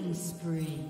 Killing spree.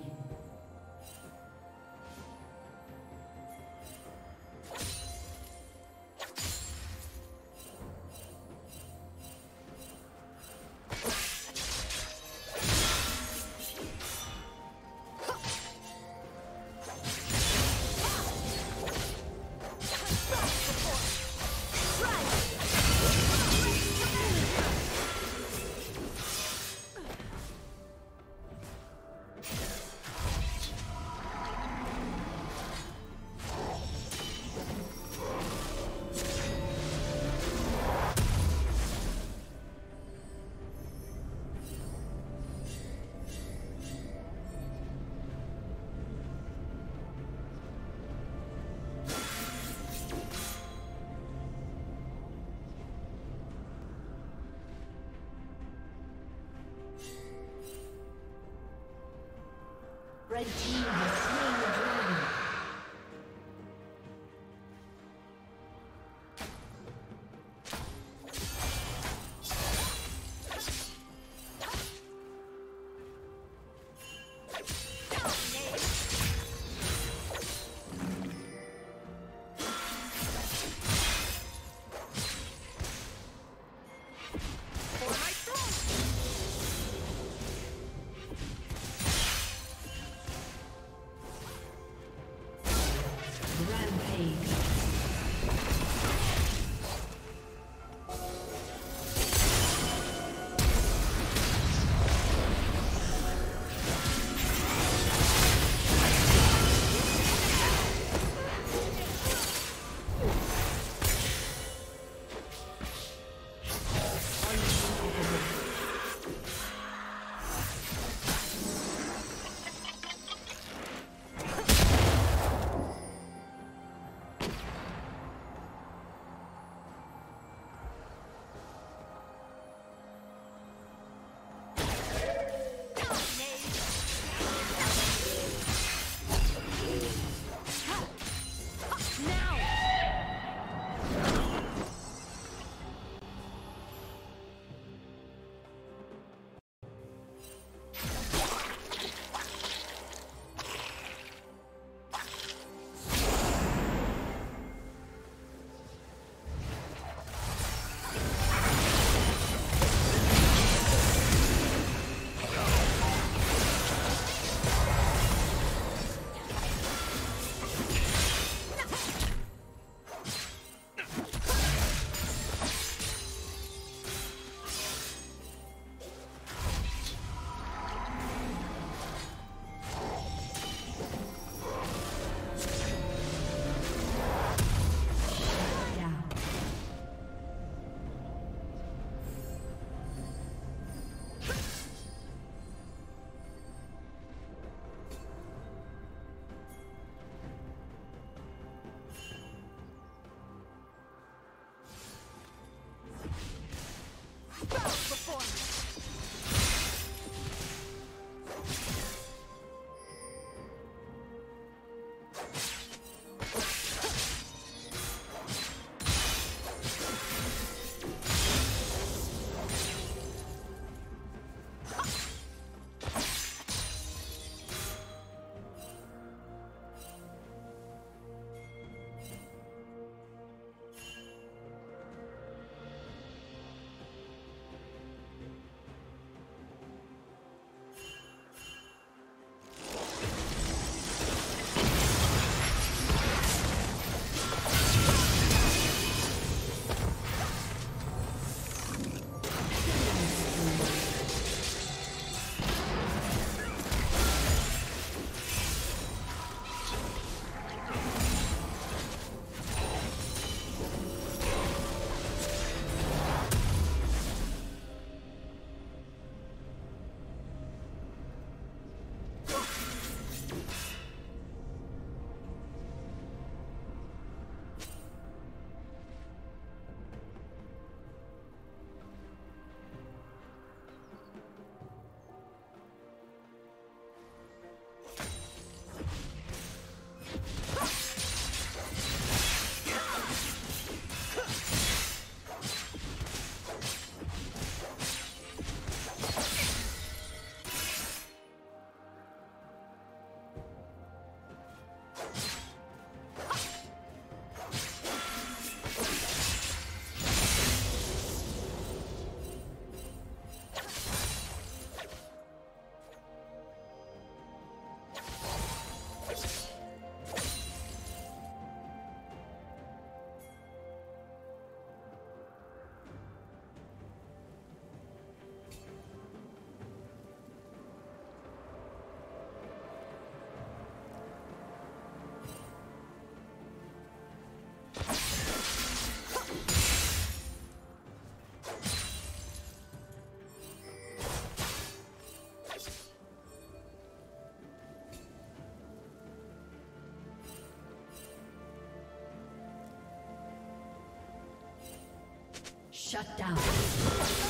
Shut down.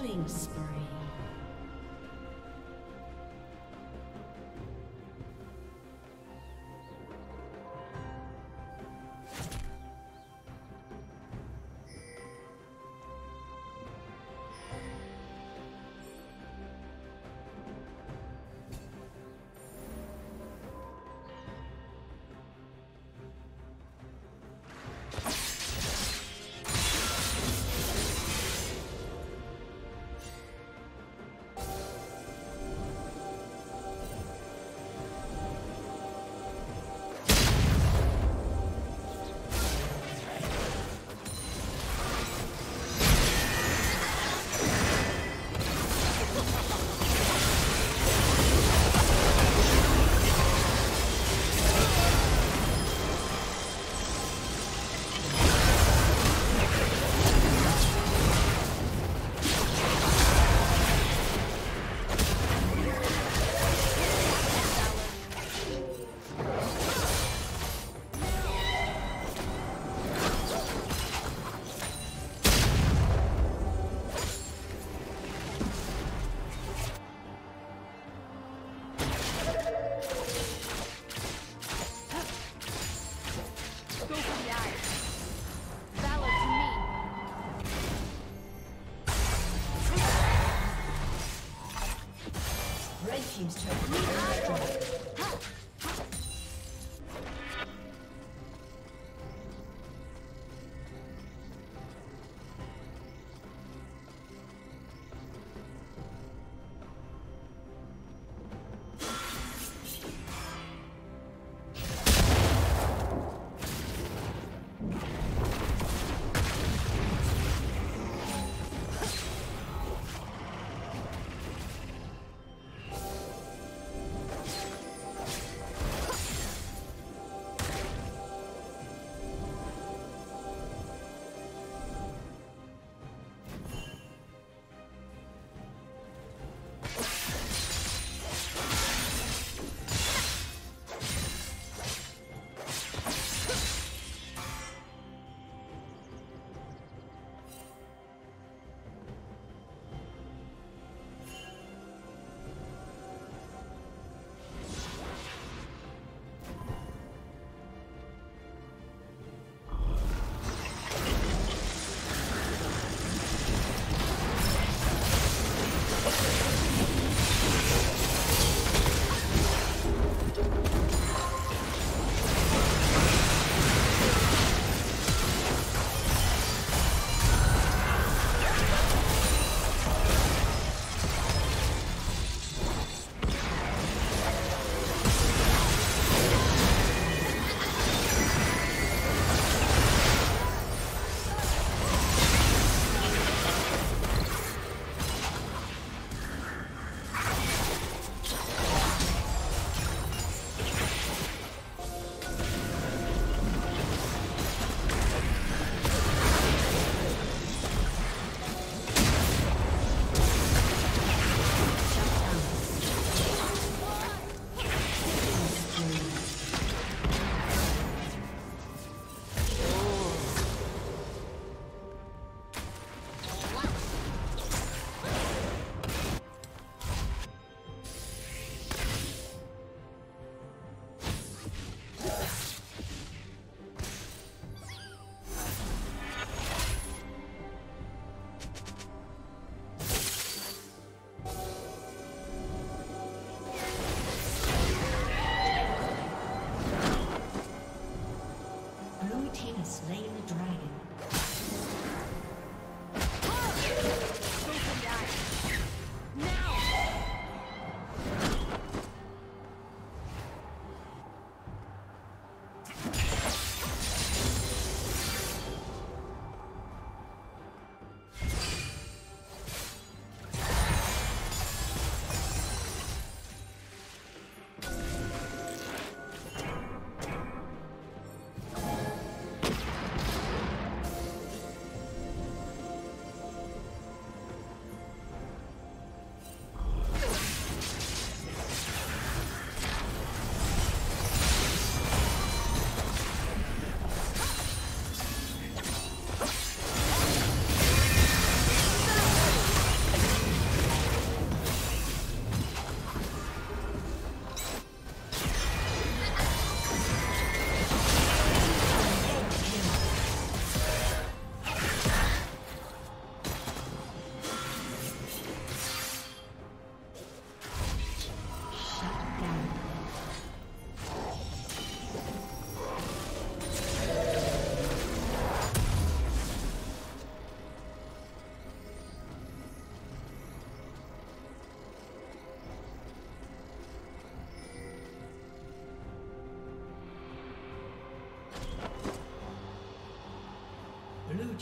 Killing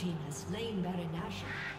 has slain Baron Nashor.